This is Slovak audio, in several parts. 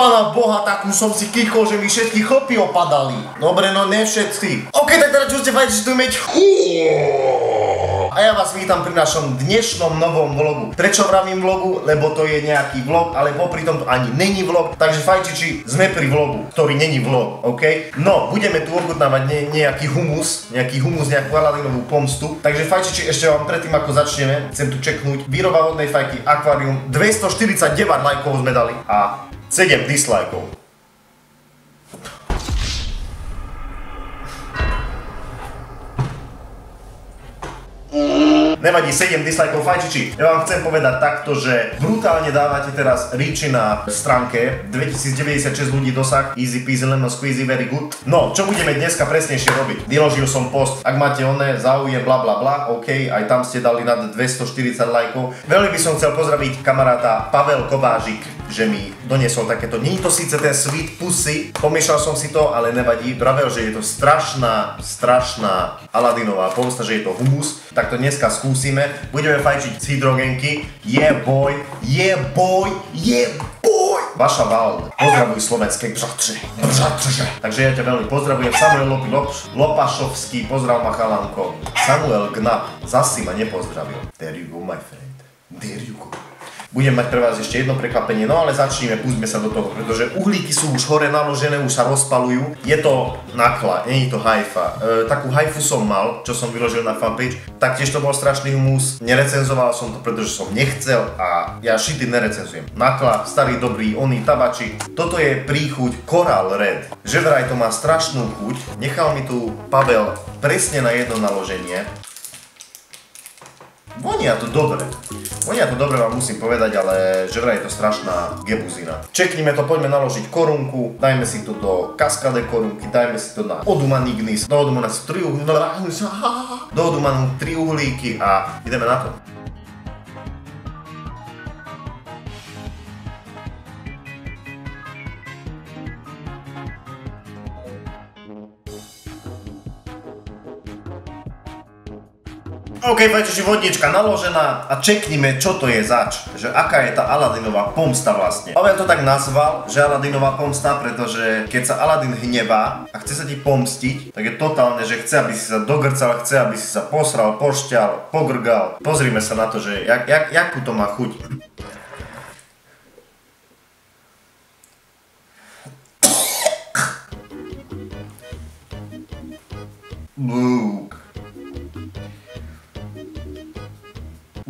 Pána Boha, takú som si kýchol, že mi všetky chlpy opadali. Dobre, no ne všetci. OK, tak teda čo ste fajči, že tu meď. A ja vás vítam pri našom dnešnom novom vlogu. Prečo vravím vlogu? Lebo to je nejaký vlog, ale popri tom to ani není vlog. Takže fajčiči, sme pri vlogu, ktorý není vlog, OK? No, budeme tu ochutnávať ne, nejaký humus, nejaký humus, nejakú aladinovú pomstu. Takže fajčiči, ešte vám predtým ako začneme, chcem tu čeknúť. Výroba vodnej fajky Aquarium, 249 lajkov sme dali a ceļiem dislaiku. Nevadí, 7 dislajkov fajčiči. Ja vám chcem povedať takto, že brutálne dávate teraz reachy na stránke, 2096 ľudí dosah, easy peasy, lemon squeezy, very good. No, čo budeme dneska presnejšie robiť? Vyložil som post, ak máte oné, záujem, bla bla bla, OK, aj tam ste dali nad 240 lajkov. Veľmi by som chcel pozdraviť kamaráta Pavel Kovážik, že mi doniesol takéto. Je to síce ten sweet pussy, pomiešal som si to, ale nevadí. Vravel, že je to strašná, strašná Aladinová pomsta, že je to humus. Tak to dneska skúsime. Budeme fajčiť hydrogenky. Yeah boy, yeah boy, yeah boy. Vaša Vald, pozdravuj slovenské bratře. Bratře. Takže ja ťa veľmi pozdravujem. Samuel Lopi Lop, Lopašovský, pozdrav ma chalanko. Samuel Gnap, zasi ma nepozdravil. There you go my friend. There you go. Budem mať pre vás ešte jedno prekvapenie, no ale začníme, púďme sa do toho, pretože uhlíky sú už hore naložené, už sa rozpalujú. Je to nakla, nie je to hajfa. E, takú hajfu som mal, čo som vyložil na fanpage, taktiež to bol strašný humus, nerecenzoval som to, pretože som nechcel a ja šity nerecenzujem. Nakla, starý dobrý, oný tabačik. Toto je príchuť Coral Red. Že vraj to má strašnú chuť, nechal mi tu Pavel presne na jedno naloženie. Vonia to dobre. Vonia to dobre vám musím povedať, ale že vraj je to strašná gebuzina. Čeknime to, poďme naložiť korunku, dajme si to do kaskade korunky, dajme si to na Oduman Ignis, do Odumana si tri uhlíky, do tri uhlíky a ideme na to. OK, fajčiči, vodnička naložená a čeknime, čo to je zač. Že aká je tá Aladinová pomsta vlastne. Pavel to tak nazval, že Aladinová pomsta, pretože keď sa Aladin hnevá a chce sa ti pomstiť, tak je totálne, že chce, aby si sa dogrcal, chce, aby si sa posral, pošťal, pogrgal. Pozrime sa na to, že jak, jak, jakú to má chuť. Búk.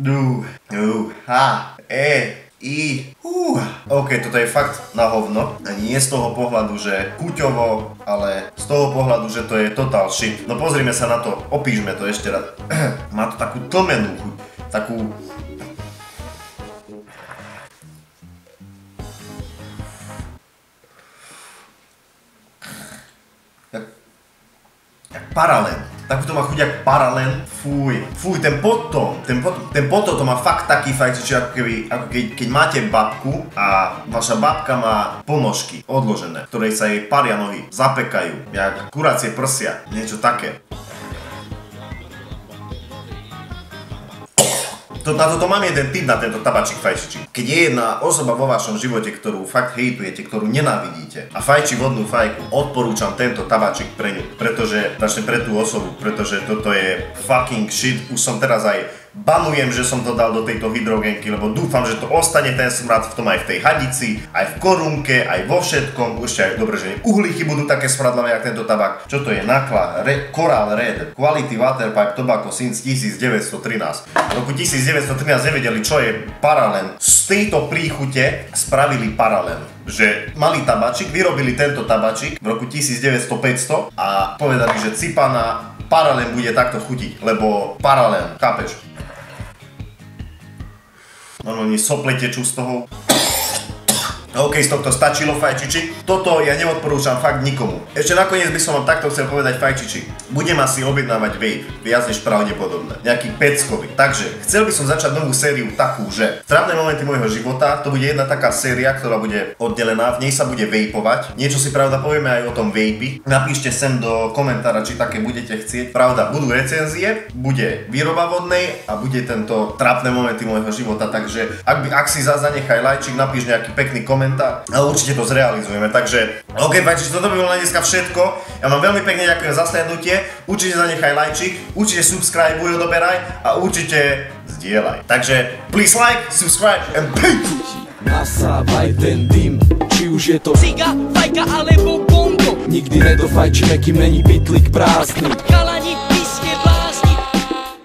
Du, du, ha, e, i, hú. OK, toto je fakt na hovno. Nie z toho pohľadu, že kuťovo, ale z toho pohľadu, že to je total shit. No pozrime sa na to, opíšme to ešte raz. Má to takú tlmenú chuť, takú... Jak, jak paralén. Takú to má chuť jak paralén. Fuj, fuj, ten potom, ten, pot, ten potom to má fakt taký fakt, že ako, keby, ako keď, keď máte babku a vaša babka má ponožky odložené, ktorej sa jej paria nohy, zapekajú, jak kuracie prsia, niečo také. To, na toto mám jeden tip na tento tabačik fajčiči. Keď je jedna osoba vo vašom živote, ktorú fakt hejtujete, ktorú nenávidíte a fajči vodnú fajku, odporúčam tento tabačik pre ňu, pretože, vlastne pre tú osobu, pretože toto je fucking shit. Už som teraz aj banujem, že som to dal do tejto hydrogenky, lebo dúfam, že to ostane ten smrad v tom aj v tej hadici, aj v korunke, aj vo všetkom. Ešte aj dobre, že uhlíky budú také smradlavé, jak tento tabak. Čo to je? Nakla, Re, Coral Red, Quality Water Pipe Tobacco since 1913. V roku 1913 nevedeli, čo je paralen. Z tejto príchute spravili paralen že mali tabačik, vyrobili tento tabačik v roku 1900 a povedali, že cipana paralen bude takto chutiť, lebo paralen, chápeš? Normálne sople tečú z toho. OK, z tohto stačilo fajčiči. Toto ja neodporúčam fakt nikomu. Ešte nakoniec by som vám takto chcel povedať fajčiči. Budem asi objednávať vape, viac než pravdepodobné. Nejaký peckový. Takže, chcel by som začať novú sériu takú, že Trávne momenty môjho života, to bude jedna taká séria, ktorá bude oddelená, v nej sa bude vapovať. Niečo si pravda povieme aj o tom vape. Napíšte sem do komentára, či také budete chcieť. Pravda, budú recenzie, bude výroba vodnej a bude tento trápne momenty môjho života, takže ak, by, ak si za zanechaj lajčik, napíš nejaký pekný komentár komentár a určite to zrealizujeme. Takže, ok, páči, toto by bolo na dneska všetko. Ja vám veľmi pekne ďakujem za slednutie, určite zanechaj lajčik, určite subscribe, odoberaj a určite zdieľaj. Takže, please like, subscribe and peace! Nasávaj ten dym, či už je to Ciga, fajka alebo bongo Nikdy nedofajčíme, kým není pytlik prázdny Chalani, vy ste blázni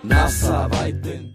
Nasávaj ten